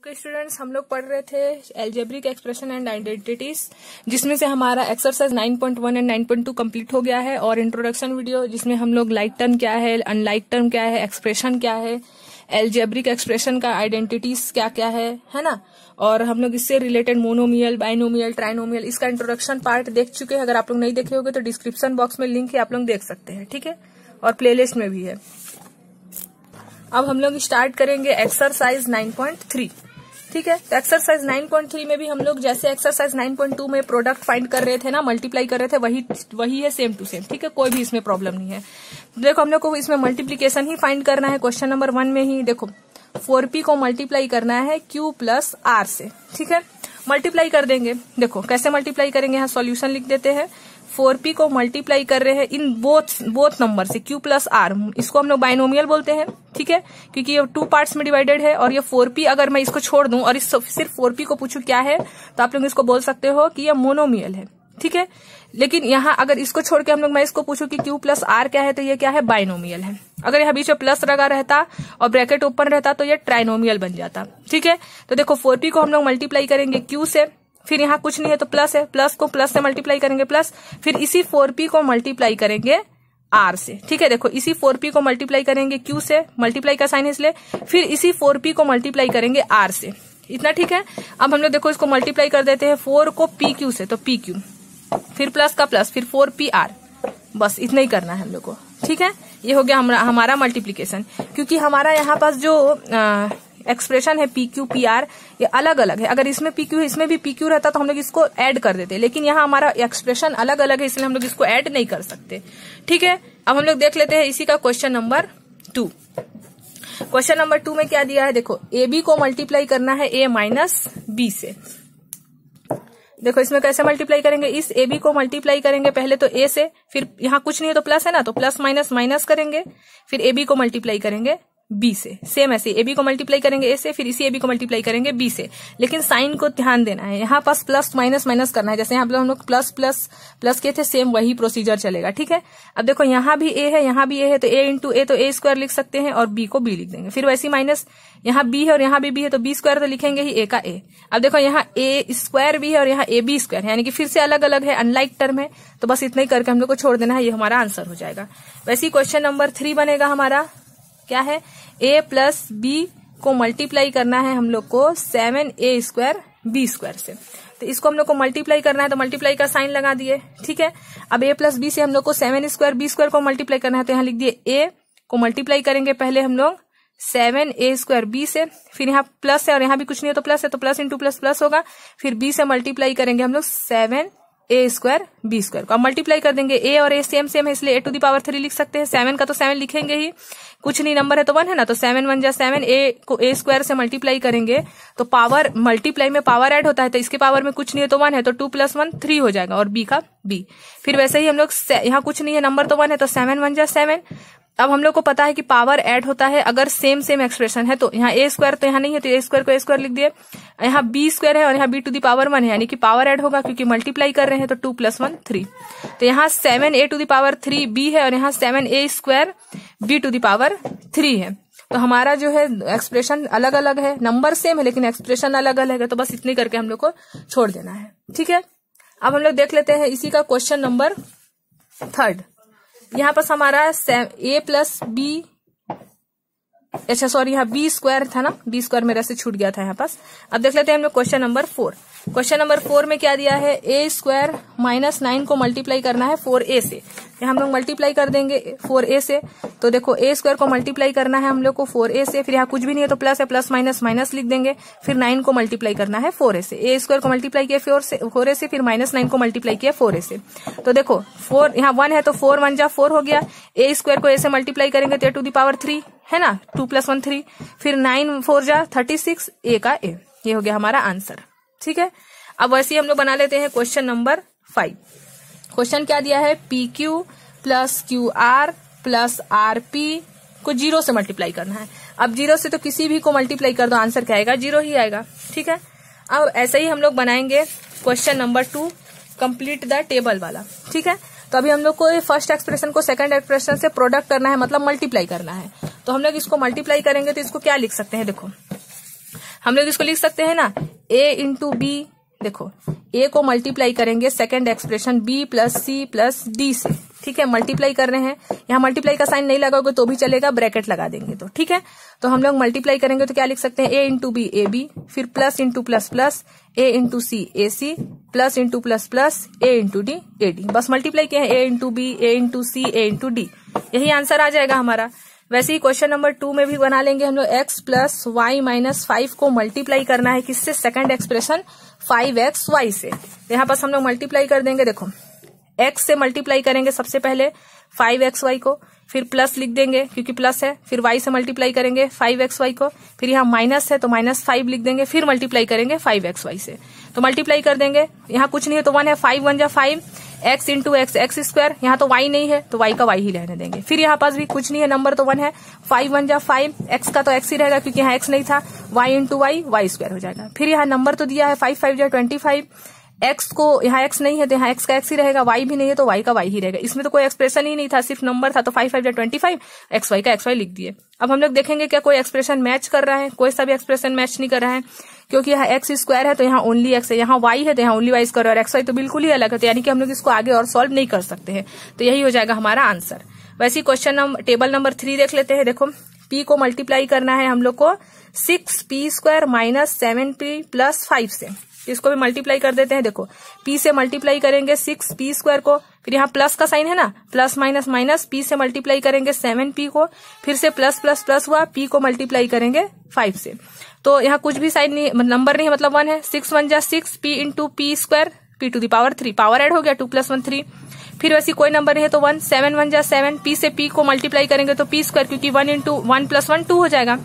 Okay students हम लोग पढ़ रहे थे एल्जेब्रिक एक्सप्रेशन एंड आइडेंटिटीज जिसमें से हमारा एक्सरसाइज 9.1 एंड 9.2 कंप्लीट हो गया है, और इंट्रोडक्शन वीडियो जिसमें हम लोग लाइक टर्म क्या है अनलाइक टर्म क्या है एक्सप्रेशन क्या है एल्जेब्रिक एक्सप्रेशन का आइडेंटिटीज क्या क्या है है ना? और हम लोग इससे रिलेटेड मोनोमियल बाइनोमियल ट्राइनोमियल इसका इंट्रोडक्शन पार्ट देख चुके हैं। अगर आप लोग नहीं देखे होगे तो डिस्क्रिप्शन बॉक्स में लिंक है, आप लोग देख सकते हैं, ठीक है? और प्लेलिस्ट में भी है। अब हम लोग स्टार्ट करेंगे एक्सरसाइज 9.3 ठीक है? तो एक्सरसाइज 9.3 में भी हम लोग जैसे एक्सरसाइज 9.2 में प्रोडक्ट फाइंड कर रहे थे ना मल्टीप्लाई कर रहे थे, वही वही है सेम टू सेम ठीक है? कोई भी इसमें प्रॉब्लम नहीं है। देखो, हम लोग को इसमें मल्टीप्लीकेशन ही फाइंड करना है क्वेश्चन नंबर वन में ही, देखो फोर को मल्टीप्लाई करना है क्यू प्लस आर से, ठीक है? मल्टीप्लाई कर देंगे। देखो, कैसे मल्टीप्लाई करेंगे? यहाँ सॉल्यूशन लिख देते हैं। फोर पी को मल्टीप्लाई कर रहे हैं इन बोथ बोथ नंबर से क्यू प्लस आर इसको हम लोग बाइनोमियल बोलते हैं, ठीक है? क्योंकि ये टू पार्ट्स में डिवाइडेड है और ये फोर पी अगर मैं इसको छोड़ दूँ और इस सिर्फ़ फोर पी को पूछू क्या है तो आप लोग इसको बोल सकते हो कि यह मोनोमियल है, ठीक है? लेकिन यहाँ अगर इसको छोड़ के हम लोग, मैं इसको पूछू कि क्यू प्लस आर क्या है तो ये क्या है बाइनोमियल है। अगर यहाँ बीच में प्लस लगा रहता और ब्रैकेट ओपन रहता तो ये ट्राइनोमियल बन जाता, ठीक है? तो देखो फोर पी को हम लोग मल्टीप्लाई करेंगे क्यू से फिर यहाँ कुछ नहीं है तो प्लस है। प्लस को प्लस से मल्टीप्लाई करेंगे प्लस फिर इसी फोर पी को मल्टीप्लाई करेंगे आर से। ठीक है देखो इसी फोर पी को मल्टीप्लाई करेंगे क्यू से। मल्टीप्लाई का साइन इसलिए। फिर इसी फोर पी को मल्टीप्लाई करेंगे आर से। इतना ठीक है? अब हम लोग देखो इसको मल्टीप्लाई कर देते हैं फोर को पी क्यू से तो पी क्यू फिर प्लस का प्लस फिर फोर पी आर बस इतना ही करना है हम लोग को। ठीक है? ये हो गया हमारा मल्टीप्लीकेशन क्योंकि हमारा यहाँ पास जो आ, एक्सप्रेशन है पी क्यू पी आर ये अलग अलग है। अगर इसमें पी क्यू इसमें भी पी क्यू रहता तो हम लोग इसको ऐड कर देते। लेकिन यहाँ हमारा एक्सप्रेशन अलग अलग है, इसलिए हम लोग इसको ऐड नहीं कर सकते। ठीक है? अब हम लोग देख लेते हैं इसी का question number two question number two में क्या दिया है? देखो ए बी को मल्टीप्लाई करना है ए माइनस बी से। देखो, इसमें कैसे मल्टीप्लाई करेंगे? इस ए बी को मल्टीप्लाई करेंगे पहले तो ए से, फिर यहाँ कुछ नहीं है तो प्लस है ना तो प्लस माइनस माइनस करेंगे। फिर ए बी को मल्टीप्लाई करेंगे। बी से। सेम ऐसे ए बी को मल्टीप्लाई करेंगे ए से, फिर इसी ए बी को मल्टीप्लाई करेंगे बी से। लेकिन साइन को ध्यान देना है। यहाँ पास प्लस माइनस माइनस करना है। जैसे यहाँ पर हम लोग प्लस प्लस प्लस के थे सेम वही प्रोसीजर चलेगा, ठीक है? अब देखो, यहाँ भी ए है, यहाँ भी ए है तो ए इंटू ए तो ए स्क्वायर लिख सकते हैं और बी को बी लिख देंगे। फिर वैसी माइनस यहाँ बी है और यहाँ भी बी है तो बी स्क्वायर तो लिखेंगे ही ए का ए अब देखो, यहाँ ए स्क्वायर भी है और यहाँ ए बी स्क्वायर है। यानी कि फिर से अलग अलग है अनलाइक टर्म है। तो बस इतना ही करके हम लोग को छोड़ देना है, ये हमारा आंसर हो जाएगा। वैसे क्वेश्चन नंबर थ्री बनेगा हमारा। क्या है? ए प्लस बी को मल्टीप्लाई करना है हम लोग को seven A square B square से। तो इसको हम लोग को मल्टीप्लाई करना है तो मल्टीप्लाई का साइन लगा दिए, ठीक है? अब ए प्लस बी से हम लोग को सेवन स्क्वायर बी स्क्वायर को मल्टीप्लाई करना है तो यहाँ लिख दिए ए को मल्टीप्लाई करेंगे पहले हम लोग सेवन ए स्क्वायर बी से, फिर यहाँ प्लस है और यहाँ भी कुछ नहीं है तो प्लस है तो प्लस इंटू प्लस प्लस होगा। फिर बी से मल्टीप्लाई करेंगे हम लोग seven A square B square को। अब मल्टीप्लाई कर देंगे ए और ए सेम सेम है, इसलिए A to the power three लिख सकते हैं। सेवन का तो सेवन लिखेंगे ही। कुछ नहीं नंबर है तो वन है ना? तो सेवन वन जा सेवन ए को ए स्क्वायर से मल्टीप्लाई करेंगे तो पावर मल्टीप्लाई में पावर ऐड होता है तो इसके पावर में कुछ नहीं है तो वन है तो टू प्लस वन थ्री हो जाएगा, और बी का बी फिर वैसे ही हम लोग यहाँ कुछ नहीं है नंबर तो वन है तो सेवन वन जा सेवन अब हम लोग को पता है कि पावर ऐड होता है, अगर सेम सेम एक्सप्रेशन है तो यहाँ ए स्क्वायर तो यहाँ नहीं है तो ए स्क्वायर को ए स्क्वायर लिख दिए। यहाँ बी स्क्वायर है और यहाँ B to the power one है, यानी कि पावर ऐड होगा, क्योंकि मल्टीप्लाई कर रहे हैं तो टू प्लस वन थ्री तो यहाँ seven A to the power three B है, और यहाँ seven A square B to the power three है। तो हमारा जो है एक्सप्रेशन अलग अलग है। नंबर सेम है, लेकिन एक्सप्रेशन अलग अलग है। तो बस इतनी करके हम लोग को छोड़ देना है। ठीक है? अब हम लोग देख लेते हैं इसी का क्वेश्चन नंबर थर्ड यहाँ पास हमारा ए प्लस बी अच्छा सॉरी यहाँ बी स्क्वायर था ना? बी स्क्वायर मेरा से छूट गया था यहाँ पास। अब देख लेते हैं हम लोग question number four question number four में क्या दिया है? ए स्क्वायर माइनस नाइन को मल्टीप्लाई करना है फोर ए से। हम लोग मल्टीप्लाई कर देंगे फोर ए से। तो देखो ए स्क्वायर को मल्टीप्लाई करना है हम लोग को फोर ए से। फिर यहाँ कुछ भी नहीं है तो प्लस है प्लस माइनस माइनस लिख देंगे। फिर नाइन को मल्टीप्लाई करना है फोर ए से। ए स्क्वायर को मल्टीप्लाई किया फोर से फोर ए से, फिर माइनस नाइन को मल्टीप्लाई किया फोर ए से। तो देखो फोर यहाँ वन है तो फोर वन जा फोर हो गया। ए स्क्वायर को ए से मल्टीप्लाई करेंगे तो टू दी पावर थ्री है ना? टू प्लस वन थ्री फिर नाइन फोर जा थर्टी सिक्स ए का ए ये हो गया हमारा आंसर ठीक है? अब वैसे ही हम लोग बना लेते हैं क्वेश्चन नंबर फाइव क्वेश्चन क्या दिया है? P q plus q r plus r p को ज़ीरो से मल्टीप्लाई करना है। अब ज़ीरो से तो किसी भी को मल्टीप्लाई कर दो आंसर क्या आएगा? ज़ीरो ही आएगा। ठीक है? अब ऐसे ही हम लोग बनाएँगे question number two complete the table वाला। ठीक है? तो अभी हम लोग को फ़र्स्ट एक्सप्रेशन को सेकंड एक्सप्रेशन से प्रोडक्ट करना है मतलब मल्टीप्लाई करना है। तो हम लोग इसको मल्टीप्लाई करेंगे तो इसको क्या लिख सकते हैं? देखो। हम लोग इसको लिख सकते हैं ना? ए इंटू बी देखो ए को मल्टीप्लाई करेंगे second expression b plus c plus d से। ठीक है? मल्टीप्लाई कर रहे हैं। यहाँ मल्टीप्लाई का साइन नहीं लगाओगे तो भी चलेगा ब्रैकेट लगा देंगे तो। ठीक है? तो हम लोग मल्टीप्लाई करेंगे तो क्या लिख सकते हैं? A into b a b फिर plus into plus plus a into c a c plus into plus plus a into d a d बस मल्टीप्लाई किया है। A into b a into c a into d यही answer आ जाएगा हमारा। वैसे ही question number two में भी बना लेंगे हम लोग x plus y minus five को मल्टीप्लाई करना है किससे? Second expression five x y से। यहाँ पास हम लोग मल्टीप्लाई कर देंगे, देखो। एक्स से मल्टीप्लाई करेंगे सबसे पहले फाइव एक्स वाई को, फिर प्लस लिख देंगे, क्योंकि प्लस है, फिर वाई से मल्टीप्लाई करेंगे फाइव एक्स वाई को, फिर यहाँ माइनस है तो माइनस फाइव लिख देंगे, फिर मल्टीप्लाई करेंगे फाइव एक्स वाई से। तो मल्टीप्लाई कर देंगे, यहाँ कुछ नहीं है तो वन है फाइव वन जा five x into x x square यहाँ तो वाई नहीं है तो वाई का वाई ही रहने देंगे। फिर यहाँ पास भी कुछ नहीं है नंबर तो वन है। फाइव वन जा फाइव एक्स का तो एक्स ही रहेगा, क्योंकि यहाँ एक्स नहीं था। Y into y y square हो जाएगा। फिर यहाँ नंबर तो दिया है फाइव फाइव जा ट्वेंटी फाइव एक्स को यहाँ एक्स नहीं है तो यहाँ एक्स का एक्स ही रहेगा वाई भी नहीं है तो वाई का वाई ही रहेगा। इसमें तो कोई एक्सप्रेशन ही नहीं था, सिर्फ़ नंबर था तो फाइव फाइव या ट्वेंटी फाइव एक्स वाई का एक्स वाई लिख दिए। अब हम लोग देखेंगे क्या कोई एक्सप्रेशन मैच कर रहा है, कोई सा भी एक्सप्रेशन मैच नहीं कर रहा है। क्योंकि यहाँ एक्स स्क्वायर है तो यहाँ ओनली एक्स है, यहाँ वाई है तो यहाँ ओनली वाई स्क्वायर और एक्स वाई तो बिल्कुल ही अलग है तो यानी कि हम लोग इसको आगे और सॉल्व नहीं कर सकते हैं। तो यही हो जाएगा हमारा आंसर वैसे question number table number three देख लेते हैं, देखो। पी को मल्टीप्लाई करना है हम लोग को six p square minus seven p plus five से। इसको भी मल्टीप्लाई कर देते हैं, देखो। पी से मल्टीप्लाई करेंगे सिक्स पी स्क्वायर को, फिर यहाँ प्लस का साइन है ना? प्लस माइनस माइनस पी से मल्टीप्लाई करेंगे सेवन पी को, फिर से प्लस प्लस प्लस हुआ पी को मल्टीप्लाई करेंगे फाइव से। तो यहाँ कुछ भी साइन नहीं नंबर नहीं है मतलब वन है। सिक्स वन जा six p into p square p to the power three power add हो गया टू प्लस वन थ्री फिर वैसी कोई नंबर नहीं है तो वन सेवन वन जा सेवन पी से पी को मल्टीप्लाई करेंगे तो पी स्क्वायर क्योंकि one into one plus one two हो जाएगा।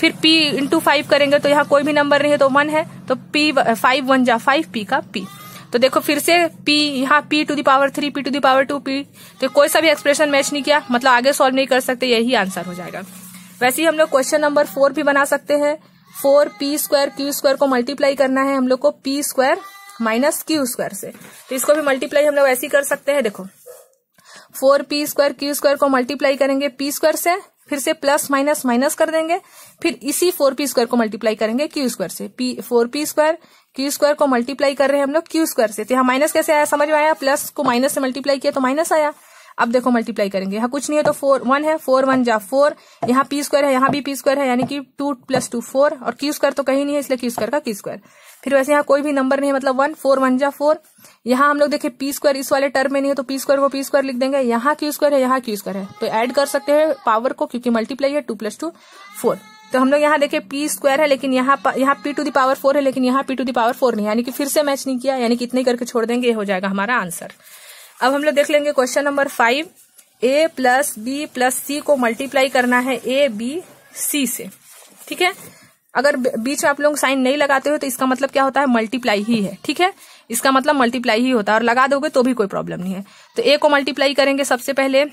फिर पी इंटू फाइव करेंगे तो यहाँ कोई भी नंबर नहीं है तो वन है। तो पी फाइव वन जा फाइव पी का पी तो देखो फिर से p, यहाँ p to the power three p to the power two p तो कोई सा भी एक्सप्रेशन मैच नहीं किया मतलब आगे सॉल्व नहीं कर सकते, यही आंसर हो जाएगा। वैसे ही हम लोग क्वेश्चन नंबर फोर भी बना सकते हैं। Four p square q square को मल्टीप्लाई करना है हम लोग को p square minus q square से। तो इसको भी मल्टीप्लाई हम लोग ऐसे ही कर सकते हैं, देखो। Four p square q square को मल्टीप्लाई करेंगे पी स्क्वायर से, फिर से प्लस माइनस माइनस कर देंगे, फिर इसी फोर पी स्क्वायर को मल्टीप्लाई करेंगे क्यू स्क्वायर से। P, four p square q square को मल्टीप्लाई कर रहे हैं हम लोग क्यू स्क्वायर से। तो यहाँ माइनस कैसे आया? समझ में आया? प्लस को माइनस से मल्टीप्लाई किया तो माइनस आया। अब देखो मल्टीप्लाई करेंगे। यहाँ कुछ नहीं है तो फोर वन है फोर वन जा फोर यहाँ पी स्क्वायर है, यहाँ भी पी स्क्वायर है, यानी कि टू प्लस टू फोर और क्यू स्क्वायर तो कहीं नहीं है, इसलिए क्यू स्क्वायर का क्यू स्क्वायर फिर वैसे यहाँ कोई भी नंबर नहीं है मतलब वन फोर वन जा फोर यहाँ हम लोग देखे पी स्क्वायर इस वाले टर्म में नहीं है तो पी स्क्वायर को पी स्क्वायर लिख देंगे। यहाँ क्यू स्क्वायर है, यहाँ क्यू स्क्वायर है। तो ऐड कर सकते हैं पावर को, क्योंकि मल्टीप्लाई है टू प्लस टू फोर तो हम लोग यहाँ देखे पी स्क्वायर है, लेकिन यहाँ यहाँ p to the power four है, लेकिन यहाँ p to the power four नहीं यानी कि फिर से मैच नहीं किया, यानी कि इतने करके छोड़ देंगे, ये हो जाएगा हमारा आंसर अब हम लोग देख लेंगे question number five. A plus b plus c को मल्टीप्लाई करना है ए बी सी से। ठीक है? अगर बीच में आप लोग साइन नहीं लगाते हो तो इसका मतलब क्या होता है? मल्टीप्लाई ही है। ठीक है? इसका मतलब मल्टीप्लाई ही होता है। और लगा दोगे तो भी कोई प्रॉब्लम नहीं है। तो ए को मल्टीप्लाई करेंगे सबसे पहले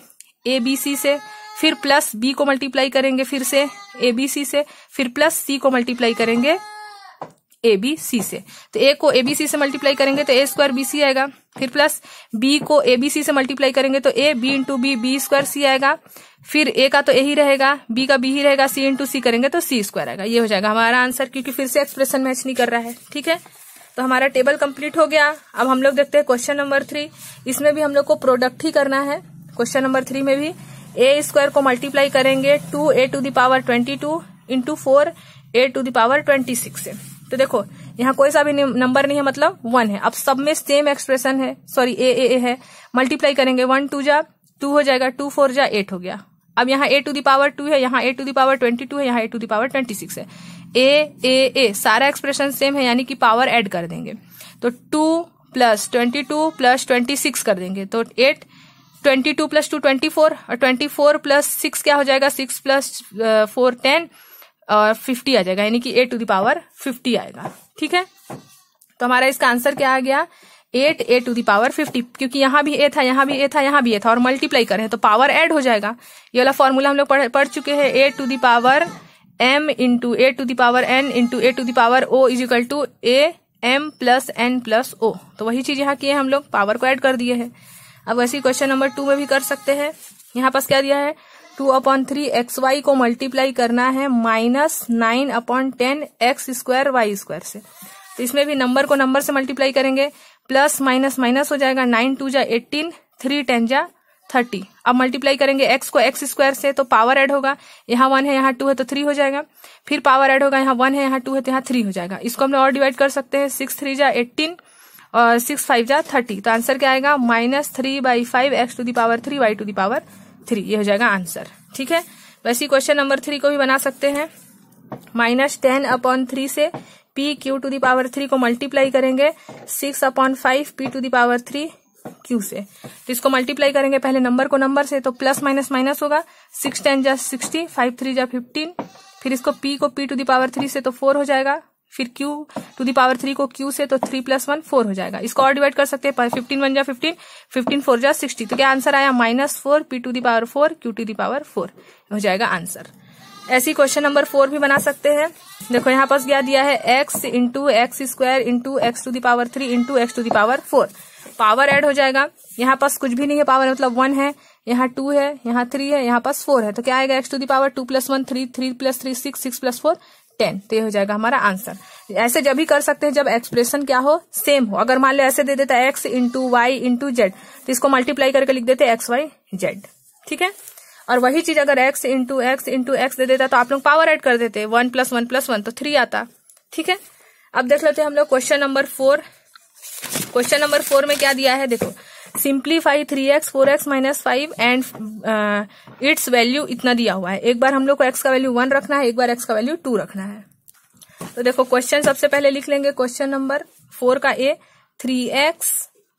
ए बी सी से। फिर प्लस बी को मल्टीप्लाई करेंगे फिर से ए बी सी से। फिर प्लस सी को मल्टीप्लाई करेंगे ए, बी, सी से। तो ए को ए, बी, सी से मल्टीप्लाई करेंगे तो ए स्क्वायर बी सी आएगा। फिर प्लस बी को ए बी सी से मल्टीप्लाई करेंगे तो a b into b b square c आएगा। फिर ए का तो ए ही रहेगा बी का बी ही रहेगा सी इंटू सी करेंगे तो सी स्क्वायर आएगा। ये हो जाएगा हमारा आंसर क्योंकि फिर से एक्सप्रेशन मैच नहीं कर रहा है, ठीक है? तो हमारा टेबल कंप्लीट हो गया। अब हम लोग देखते हैं क्वेश्चन नंबर थ्री इसमें भी हम लोग को प्रोडक्ट ही करना है क्वेश्चन नंबर थ्री में भी। ए स्क्वायर को मल्टीप्लाई करेंगे two a to the power twenty two into four a to the power twenty six से। तो देखो, यहाँ कोई सा भी नंबर नहीं है मतलब वन है। अब सब में सेम एक्सप्रेशन है। सॉरी ए ए ए है। मल्टीप्लाई करेंगे। वन टू जा टू हो जाएगा। टू फोर जा एट हो गया। अब यहाँ ए टू दावर टू है। यहाँ a to the power twenty two है। यहाँ a to the power twenty six है। ए ए ए सारा एक्सप्रेशन सेम है, यानी कि पावर ऐड कर देंगे। तो two plus twenty two plus twenty six कर देंगे। तो eight twenty two plus two twenty four और ट्वेंटी फोर प्लस सिक्स क्या हो जाएगा? सिक्स प्लस फोर टेन और फिफ्टी आ जाएगा यानी कि ए टू दावर फिफ्टी आएगा ठीक है? तो हमारा इसका आंसर क्या आ गया? Eight a to the power fifty क्योंकि यहाँ भी ए था यहाँ भी ए था यहाँ भी ए था और मल्टीप्लाई करें तो पावर ऐड हो जाएगा। ये वाला फॉर्मूला हम लोग पढ़, पढ़ चुके हैं a to the power m into a to the power n into a to the power o is equal to a m plus n plus o तो वही चीज़ यहाँ किए हम लोग पावर को ऐड कर दिए है। अब वैसे क्वेश्चन नंबर टू में भी कर सकते हैं। यहाँ पास क्या दिया है? Two upon three x y को मल्टीप्लाई करना है minus nine upon ten x square y square से। तो इसमें भी नंबर को नंबर से मल्टीप्लाई करेंगे। प्लस माइनस माइनस हो जाएगा नाइन टू जा एट्टीन थ्री टेन जा थर्टी। अब मल्टीप्लाई करेंगे एक्स को एक्स स्क्वायर से तो पावर ऐड होगा। यहाँ वन है, यहाँ टू है तो थ्री हो जाएगा। फिर पावर ऐड होगा, यहाँ वन है, यहाँ टू है तो यहाँ थ्री हो जाएगा। इसको हम लोग और डिवाइड कर सकते हैं। सिक्स थ्री जा एट्टीन और सिक्स फाइव जा थर्टी। तो आंसर क्या आएगा? Minus three by five x to the power three, y to the power three ये हो जाएगा आंसर ठीक है? वैसे क्वेश्चन नंबर थ्री को भी बना सकते हैं। माइनस टेन अपॉन थ्री से p q to the power three को मल्टीप्लाई करेंगे। Six upon five p to the power three q से। तो इसको मल्टीप्लाई करेंगे, पहले नंबर को नंबर से तो प्लस माइनस माइनस होगा। सिक्स टेन जा सिक्सटी फाइव थ्री जा फिफ्टीन फिर इसको पी को p to the power three से तो फोर हो जाएगा। फिर q to the power three को क्यू से तो थ्री प्लस वन फोर हो जाएगा। इसको और डिवाइड कर सकते हैं फिफ्टीन वन जा फिफ्टीन फिफ्टीन फोर जा सिक्सटी तो क्या आंसर आया? Minus four p to the power four q to the power four हो जाएगा आंसर ऐसी क्वेश्चन नंबर फोर भी बना सकते हैं। देखो, यहाँ पास क्या दिया है? X into x square into x to the power three into x to the power four power add हो जाएगा। यहाँ पास कुछ भी नहीं है पावर मतलब वन है, यहाँ टू है, यहाँ थ्री है, यहाँ पास फोर है। तो क्या आएगा? X to the power two plus one three three plus three six six plus four ten तो ये हो जाएगा हमारा आंसर। ऐसे जब भी कर सकते हैं, जब एक्सप्रेशन क्या हो सेम हो। अगर मान लो ऐसे दे देता है x into y into z तो इसको मल्टीप्लाई करके लिख देते एक्स वाई जेड ठीक है? और वही चीज़ अगर x into x into x दे देता तो आप लोग पावर ऐड कर देते। One plus one plus one तो थ्री आता। ठीक है? अब देख लेते हैं हम लोग question number four question number four में क्या दिया है? देखो। Simplify three x, four x, minus five and its value इतना दिया हुआ है। एक बार हम लोग को एक्स का वैल्यू वन रखना है, एक बार एक्स का वैल्यू टू रखना है। तो देखो क्वेश्चन सबसे पहले लिख लेंगे। क्वेश्चन नंबर फोर का a three x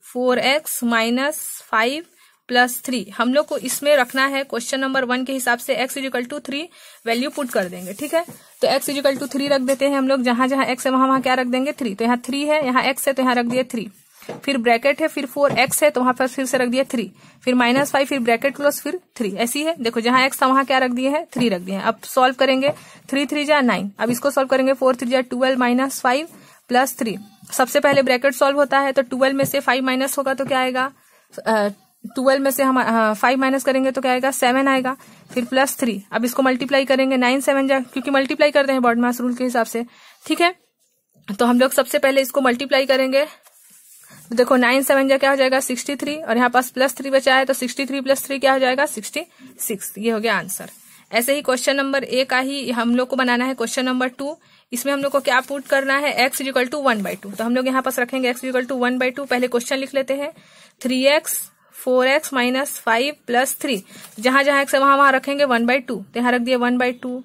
four x, minus five plus three हम लोग को इसमें रखना है क्वेश्चन नंबर वन के हिसाब से x equal to three value put कर देंगे, ठीक है? तो एक्स इजिकल टू थ्री रख देते हैं हम लोग। जहाँ जहाँ एक्स है, वहाँ वहाँ क्या रख देंगे? थ्री तो यहाँ थ्री है, यहाँ एक्स है तो यहाँ रख दिए थ्री फिर ब्रैकेट है, फिर फोर एक्स है तो वहाँ पर फिर से रख दिया थ्री। फिर माइनस फाइव, फिर ब्रैकेट प्लस फिर थ्री। ऐसी है। देखो, जहाँ एक्स था, वहाँ क्या रख दिए है? थ्री रख दिए अब सॉल्व करेंगे थ्री थ्री जा नाइन। अब इसको सॉल्व करेंगे फोर, थ्री जा twelve minus five plus three. सबसे पहले ब्रैकेट सॉल्व होता है तो ट्वेल्व में से फाइव माइनस होगा तो क्या आएगा? ट्वेल्व में से हम फाइव माइनस करेंगे तो क्या आएगा? सेवन आएगा। फिर प्लस थ्री। अब इसको मल्टीप्लाई करेंगे नाइन, सेवन जा, क्योंकि मल्टीप्लाई करते हैं बॉड मास रूल के हिसाब से। ठीक है? तो हम लोग सबसे पहले इसको मल्टीप्लाई करेंगे। तो देखो नाइन सेवन जा क्या हो जाएगा? सिक्सटी थ्री और यहाँ पास प्लस थ्री बचा है तो सिक्सटी थ्री प्लस थ्री क्या हो जाएगा? सिक्सटी सिक्स ये हो गया आंसर ऐसे ही क्वेश्चन नंबर ए का ही हम लोग को बनाना है क्वेश्चन नंबर टू इसमें हम लोग को क्या पुट करना है? X equal to one by two तो हम लोग यहाँ पास रखेंगे x equal to one by two पहले क्वेश्चन लिख लेते हैं. Three x four x minus five plus three जहाँ जहाँ एक्स है, वहाँ वहाँ रखेंगे वन बाई टू तो यहाँ रख दिया वन बाई टू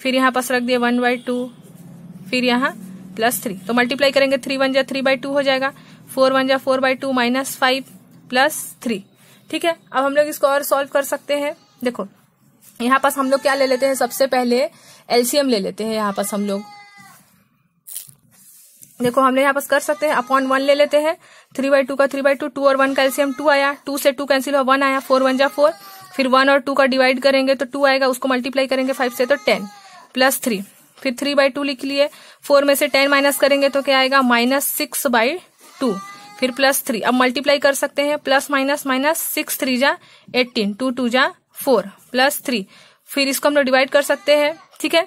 फिर यहाँ पास रख दिया वन बाई टू फिर यहाँ प्लस थ्री तो मल्टीप्लाई करेंगे थ्री वन जा थ्री बाई टू हो जाएगा. फोर वन जा four by two minus five plus three. ठीक है? अब हम लोग इसको और सॉल्व कर सकते हैं। देखो, यहाँ पास हम लोग क्या ले लेते हैं? सबसे पहले एलसीएम ले लेते हैं यहाँ पास हम लोग। देखो, हम लोग यहाँ पास कर सकते हैं। अपॉन वन ले लेते हैं। थ्री बाई टू का थ्री बाई टू टू और वन का एलसीएम टू आया। टू से टू कैंसिल हुआ, वन आया। फोर वन जा फोर। फिर वन और टू का डिवाइड करेंगे तो टू आएगा, उसको मल्टीप्लाई करेंगे फाइव से तो टेन प्लस थ्री। फिर थ्री बाई टू लिख लिए। फोर में से टेन माइनस करेंगे तो क्या आएगा? माइनस सिक्स बाई टू, फिर प्लस थ्री अब मल्टीप्लाई कर सकते हैं plus minus minus six three जा एटीन टू टू जा फोर प्लस थ्री फिर इसको हम लोग डिवाइड कर सकते हैं, ठीक है?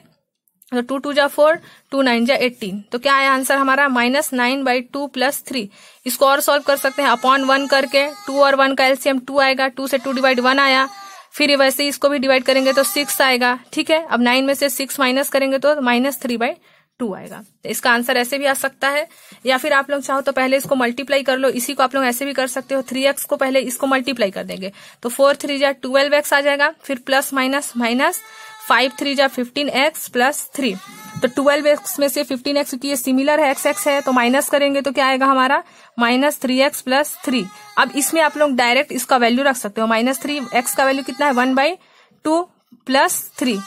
तो टू टू जा फोर टू नाइन जा एटीन तो क्या आया आंसर हमारा? Minus nine by two plus three इसको और सॉल्व कर सकते हैं अपॉन वन करके। टू और वन का एलसीएम टू आएगा टू से टू डिवाइड वन आया। फिर वैसे इसको भी डिवाइड करेंगे तो सिक्स आएगा, ठीक है? अब नाइन में से सिक्स माइनस करेंगे तो माइनस थ्री बाई टू आएगा। इसका आंसर ऐसे भी आ सकता है, या फिर आप लोग चाहो तो पहले इसको मल्टीप्लाई कर लो, इसी को आप लोग ऐसे भी कर सकते हो थ्री एक्स को पहले इसको मल्टीप्लाई कर देंगे। तो फोर थ्री जा ट्वेल्व एक्स आ जाएगा, फिर plus minus minus five three जा फिफ्टीन एक्स प्लस थ्री तो ट्वेल्व एक्स में से फिफ्टीन एक्स क्योंकि सिमिलर है एक्स एक्स है तो माइनस करेंगे तो क्या आएगा हमारा? Minus three x plus three अब इसमें आप लोग डायरेक्ट इसका वैल्यू रख सकते हो। माइनस थ्री एक्स का वैल्यू कितना है? One by two plus three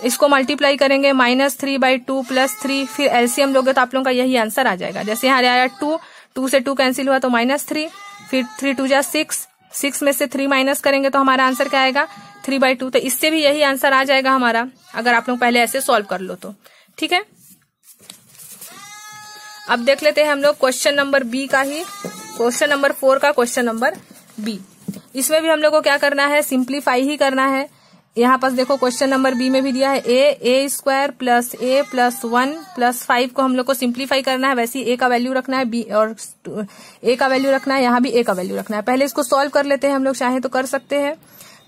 इसको मल्टीप्लाई करेंगे minus three by two plus three फिर एलसीएम लोगे तो आप लोगों का यही आंसर आ जाएगा। जैसे यहाँ आया टू टू से टू कैंसिल हुआ तो माइनस थ्री फिर थ्री टू जा सिक्स सिक्स में से थ्री माइनस करेंगे तो हमारा आंसर क्या आएगा? थ्री बाई टू तो इससे भी यही आंसर आ जाएगा हमारा, अगर आप लोग पहले ऐसे सॉल्व कर लो तो। ठीक है? अब देख लेते हैं हम लोग क्वेश्चन नंबर बी का ही क्वेश्चन नंबर फोर का क्वेश्चन नंबर बी इसमें भी हम लोग को क्या करना है? सिंप्लीफाई ही करना है। यहाँ पास देखो क्वेश्चन नंबर बी में भी दिया है a a square plus a plus one plus five को हम लोग को सिंप्लीफाई करना है, वैसे ही ए का वैल्यू रखना है बी और ए का वैल्यू रखना है, यहाँ भी ए का वैल्यू रखना है। पहले इसको सॉल्व कर लेते हैं हम लोग, चाहे तो कर सकते हैं।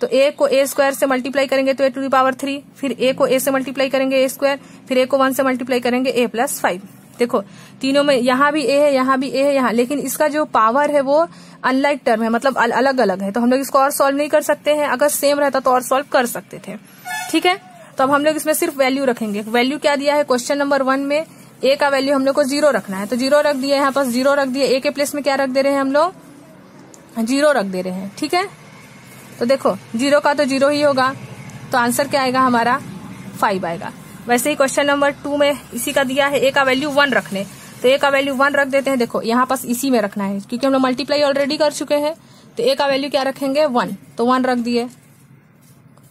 तो ए को ए स्क्वायर से मल्टीप्लाई करेंगे तो a two the power three फिर ए को ए से मल्टीप्लाई करेंगे ए स्क्वायर फिर ए को वन से मल्टीप्लाई करेंगे ए प्लस फाइव देखो तीनों में यहाँ भी ए है यहाँ भी ए है यहाँ लेकिन इसका जो पावर है वो अनलाइक टर्म है मतलब अल, अलग अलग है। तो हम लोग इसको और सॉल्व नहीं कर सकते हैं। अगर सेम रहता तो और सॉल्व कर सकते थे। ठीक है? तो अब हम लोग इसमें सिर्फ़ वैल्यू रखेंगे। वैल्यू क्या दिया है? क्वेश्चन नंबर वन में ए का वैल्यू हम लोग को ज़ीरो रखना है। तो ज़ीरो रख दिया यहाँ पास ज़ीरो रख दिया। ए के प्लेस में क्या रख दे रहे हैं हम लोग? ज़ीरो रख दे रहे हैं। ठीक है? तो देखो ज़ीरो का तो ज़ीरो ही होगा। तो आंसर क्या आएगा? हमारा फाइव आएगा। वैसे ही क्वेश्चन नंबर टू में इसी का दिया है ए का वैल्यू वन रखने। तो ए का वैल्यू वन रख देते हैं। देखो, यहाँ पास इसी में रखना है, क्योंकि हम लोग मल्टीप्लाई ऑलरेडी कर चुके हैं। तो ए का वैल्यू क्या रखेंगे? वन तो वन रख दिए।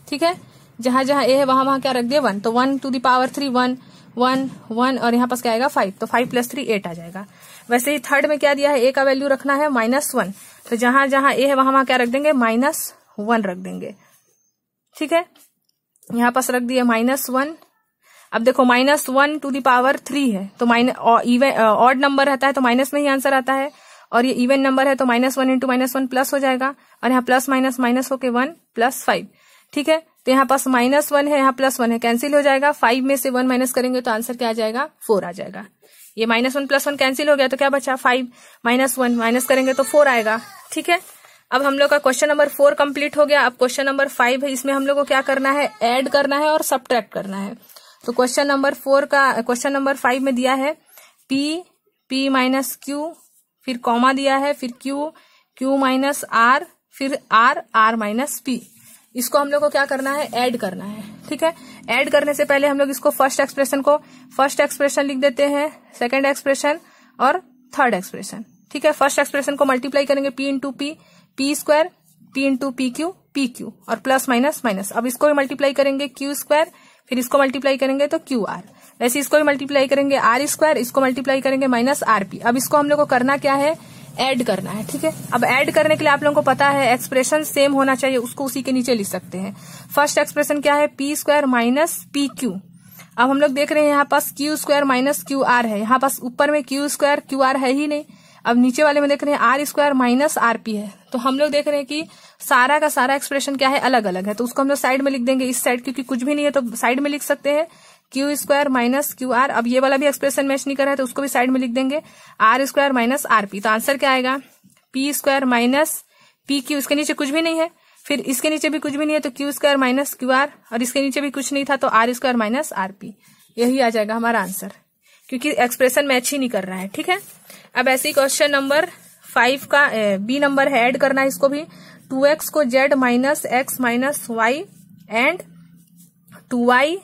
ठीक है? जहाँ जहाँ ए है, वहाँ वहाँ क्या रख दिए? वन तो one two the power three one one one और यहाँ पास क्या आएगा? फाइव तो फाइव प्लस थ्री एट आ जाएगा। वैसे ही थर्ड में क्या दिया है? ए का वैल्यू रखना है माइनस वन तो जहाँ जहाँ ए है, वहाँ वहाँ क्या रख देंगे? माइनस वन रख देंगे। ठीक है? यहाँ पास रख दिया माइनस वन अब देखो minus one two the power three है तो माइनस इवन ऑड नंबर रहता है तो माइनस में ही आंसर आता है, और ये इवन नंबर है तो minus one into minus one plus हो जाएगा, और यहाँ प्लस माइनस माइनस होके वन प्लस फाइव ठीक है? तो यहाँ पास माइनस वन है, यहाँ प्लस वन है कैंसिल हो जाएगा फाइव में से वन माइनस करेंगे तो आंसर क्या आ जाएगा? फोर आ जाएगा। ये minus one plus one cancel हो गया तो क्या बचा? फाइव माइनस वन माइनस करेंगे तो फोर आएगा, ठीक है? अब हम लोग का क्वेश्चन नंबर फोर कंप्लीट हो गया। अब क्वेश्चन नंबर फाइव है, इसमें हम लोग को क्या करना है? ऐड करना है और सब्ट्रैक्ट करना है। तो क्वेश्चन नंबर फोर का क्वेश्चन नंबर फाइव में दिया है। पी पी माइनस क्यू फिर कॉमा दिया है, फिर क्यू क्यू माइनस आर फिर आर आर माइनस पी इसको हम लोग को क्या करना है? ऐड करना है, ठीक है? ऐड करने से पहले हम लोग इसको फ़र्स्ट एक्सप्रेशन को फ़र्स्ट एक्सप्रेशन लिख देते हैं सेकेंड एक्सप्रेशन और थर्ड एक्सप्रेशन ठीक है? फ़र्स्ट एक्सप्रेशन को मल्टीप्लाई करेंगे p into p p square p into p q p q और प्लस माइनस माइनस अब इसको भी मल्टीप्लाई करेंगे क्यू स्क्वायर फिर इसको मल्टीप्लाई करेंगे तो क्यू आर वैसे इसको भी मल्टीप्लाई करेंगे आर स्क्वायर इसको मल्टीप्लाई करेंगे माइनस आर पी अब इसको हम लोग को करना क्या है? ऐड करना है, ठीक है? अब ऐड करने के लिए आप लोगों को पता है एक्सप्रेशन सेम होना चाहिए, उसको उसी के नीचे लिख सकते हैं। फ़र्स्ट एक्सप्रेशन क्या है? P square minus p q अब हम लोग देख रहे हैं यहाँ पास q square minus q r है। यहाँ पास ऊपर में क्यू स्क्वायर क्यू आर है ही नहीं। अब नीचे वाले में देख रहे हैं r square minus r p है। तो हम लोग देख रहे हैं कि सारा का सारा एक्सप्रेशन क्या है? अलग अलग है। तो उसको हम लोग साइड में लिख देंगे, इस साइड क्योंकि कुछ भी नहीं है तो साइड में लिख सकते हैं। Q square minus q r अब ये वाला भी एक्सप्रेशन मैच नहीं कर रहा है तो उसको भी साइड में लिख देंगे। R square minus r p तो आंसर क्या आएगा? P square minus p q इसके नीचे कुछ भी नहीं है। फिर इसके नीचे भी कुछ भी नहीं है तो q square minus q r और इसके नीचे भी कुछ नहीं था तो r square minus r p यही आ जाएगा हमारा आंसर क्योंकि एक्सप्रेशन मैच ही नहीं कर रहा है, ठीक है? अब ऐसे ही क्वेश्चन नंबर फाइव का बी नंबर है ऐड करना है इसको भी। टू एक्स को z minus x minus y and two y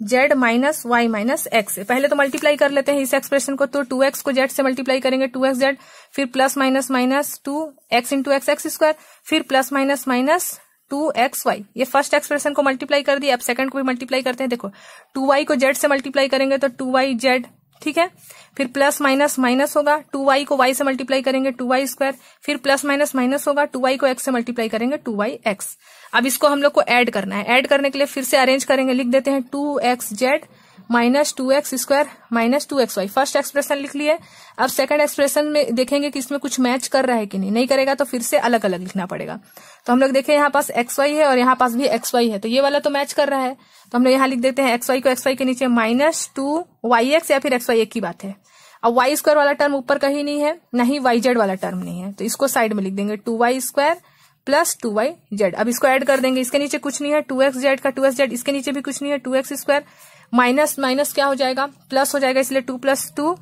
z minus y minus x पहले तो मल्टीप्लाई कर लेते हैं इस एक्सप्रेशन को तो टू एक्स को जेड से मल्टीप्लाई करेंगे टू एक्स जेड फिर plus minus minus two X into X X square फिर plus minus minus two X Y. ये फ़र्स्ट एक्सप्रेशन को मल्टीप्लाई कर दिया, अब सेकंड को भी मल्टीप्लाई करते हैं। देखो, टू वाई को जेड से मल्टीप्लाई करेंगे तो टू वाई जेड ठीक है? फिर प्लस माइनस माइनस होगा, टू वाई को वाई से मल्टीप्लाई करेंगे, टू वाई स्क्वायर फिर प्लस माइनस माइनस होगा, टू वाई को एक्स से मल्टीप्लाई करेंगे, टू वाई एक्स अब इसको हम लोग को एड करना है। एड करने के लिए फिर से अरेंज करेंगे, लिख देते हैं two x z minus two x square minus two x y. First expression लिख लिए। अब सेकंड एक्सप्रेशन में देखेंगे कि इसमें कुछ मैच कर रहा है कि नहीं। नहीं करेगा तो फिर से अलग अलग लिखना पड़ेगा। तो हम लोग देखें यहाँ पास एक्स वाई है और यहाँ पास भी एक्स वाई है। तो ये वाला तो मैच कर रहा है। तो हम लोग यहाँ लिख देते हैं एक्स वाई को एक्स वाई के नीचे माइनस टू वाई एक्स या फिर एक्स वाई एक की बात है। अब वाई स्क्वायर वाला टर्म ऊपर कहीं नहीं है, ना ही वाई जेड वाला टर्म नहीं है। तो इसको साइड में लिख देंगे two y square plus two y z. अब इसको ऐड कर देंगे। इसके नीचे कुछ नहीं है। टू एक्स जेड का टू एक्स जेड। इसके नीचे भी कुछ नहीं है। Two x square minus minus क्या हो जाएगा? प्लस हो जाएगा इसलिए टू प्लस टू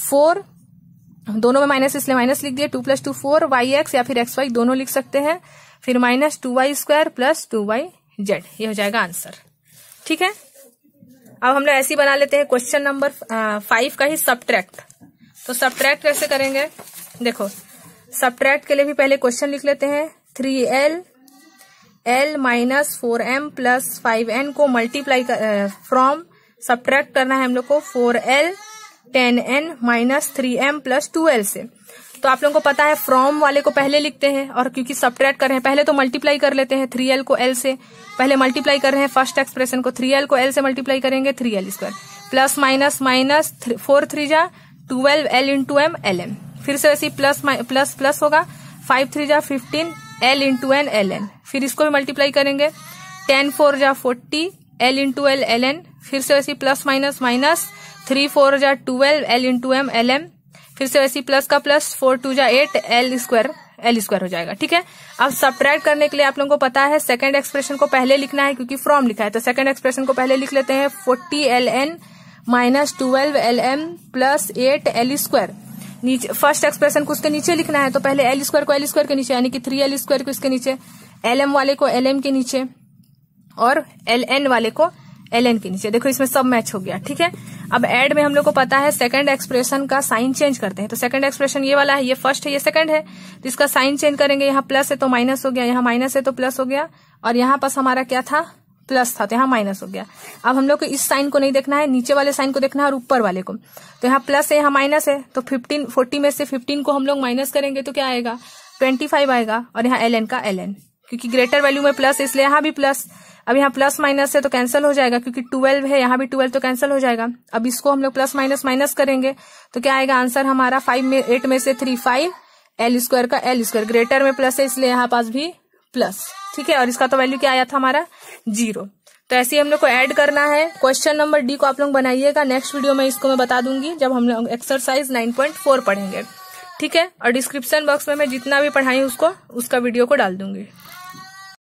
फोर। दोनों में माइनस इसलिए माइनस लिख दिया two plus two four, y x या फिर एक्स वाई दोनों लिख सकते हैं। फिर minus two y square plus two y z, ये हो जाएगा आंसर। ठीक है? अब हम लोग ऐसे ही बना लेते हैं क्वेश्चन नंबर फाइव का ही सब्ट्रैक्ट तो सब्ट्रैक्ट कैसे करेंगे? देखो सब्ट्रैक्ट के लिए भी पहले क्वेश्चन लिख लेते हैं। Three l l minus four m plus five n को मल्टीप्लाई फ्रॉम सब्ट्रैक्ट करना है हम लोग को four l ten n minus three m plus two l से। तो आप लोगों को पता है फ्रॉम वाले को पहले लिखते हैं और क्योंकि सब्ट्रैक्ट कर रहे हैं, पहले तो मल्टीप्लाई कर लेते हैं थ्री एल को एल से। पहले मल्टीप्लाई कर रहे हैं फ़र्स्ट एक्सप्रेशन को थ्री एल को एल से मल्टीप्लाई करेंगे three l square plus minus minus four three जा twelve l into m l n फिर से वैसे प्लस प्लस प्लस होगा। फाइव थ्री जा fifteen l into n l n फिर इसको भी मल्टीप्लाई करेंगे। टेन फोर जा forty l into l l n फिर से वैसे plus minus minus three four जा twelve l into m l m फिर से वैसे प्लस का प्लस फोर टू जा eight l square l square हो जाएगा, ठीक है? अब सब्ट्रैक्ट करने के लिए आप लोगों को पता है सेकंड एक्सप्रेशन को पहले लिखना है क्योंकि फ्रॉम लिखा है तो सेकंड एक्सप्रेशन को पहले लिख लेते हैं forty l n minus twelve l m plus eight l square नीचे फ़र्स्ट एक्सप्रेशन को उसके नीचे लिखना है तो पहले एल स्क्वायर को एल स्क्वायर के नीचे, यानी कि थ्री एल स्क्वायर को इसके नीचे एल एम वाले को एल एम के नीचे, और एल एन वाले को एल एन के नीचे। देखो, इसमें सब मैच हो गया, ठीक है? अब एड में हम लोग को पता है सेकंड एक्सप्रेशन का साइन चेंज करते हैं। तो सेकंड एक्सप्रेशन ये वाला है, ये फ़र्स्ट है, ये सेकंड है। तो इसका साइन चेंज करेंगे, यहाँ प्लस है तो माइनस हो गया, यहाँ माइनस है तो प्लस हो गया। और यहाँ पास हमारा क्या था? प्लस था तो यहाँ माइनस हो गया। अब हम लोग को इस साइन को नहीं देखना है, नीचे वाले साइन को देखना है और ऊपर वाले को। तो यहाँ प्लस है, यहाँ माइनस है तो फिफ्टीन फोर्टी में से फिफ्टीन को हम लोग माइनस करेंगे तो क्या आएगा? ट्वेंटी फाइव आएगा, और यहाँ एल एन का एल एन क्योंकि ग्रेटर वैल्यू में प्लस इसलिए यहाँ भी प्लस अब यहाँ प्लस माइनस है तो कैंसिल हो जाएगा, क्योंकि ट्वेल्व है, यहाँ भी ट्वेल्व तो कैंसिल हो जाएगा। अब इसको हम लोग प्लस माइनस माइनस करेंगे तो क्या आएगा आंसर हमारा फाइव में एट में से थ्री फाइव एल स्क्वायर का एल स्क्वायर ग्रेटर में प्लस है, इसलिए यहाँ पास भी प्लस ठीक है? और इसका तो वैल्यू क्या आया था हमारा? ज़ीरो तो ऐसे ही हम लोग को ऐड करना है। क्वेश्चन नंबर डी को आप लोग बनाइएगा। नेक्स्ट वीडियो में इसको मैं बता दूँगी, जब हम लोग एक्सरसाइज 9.4 पढ़ेंगे, ठीक है? और डिस्क्रिप्शन बॉक्स में मैं जितना भी पढ़ाई उसको, उसका वीडियो को डाल दूँगी।